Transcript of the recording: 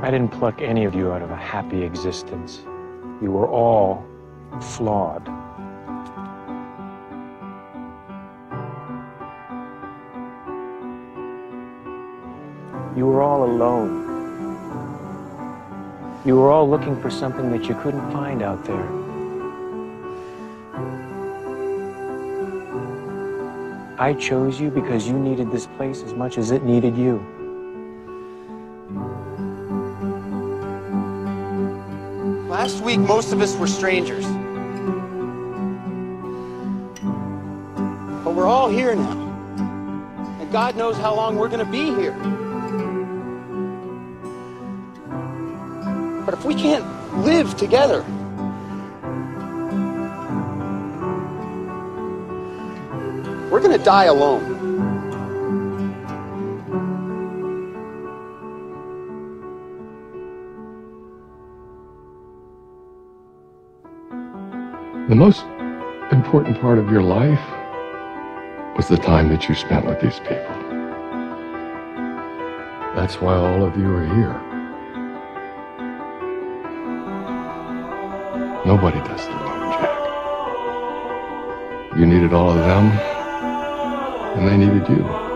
I didn't pluck any of you out of a happy existence. You were all flawed. You were all alone. You were all looking for something that you couldn't find out there. I chose you because you needed this place as much as it needed you. Last week, most of us were strangers. But we're all here now. And God knows how long we're going to be here. But if we can't live together, we're going to die alone. The most important part of your life was the time that you spent with these people. That's why all of you are here. Nobody does it alone, Jack. You needed all of them, and they needed you.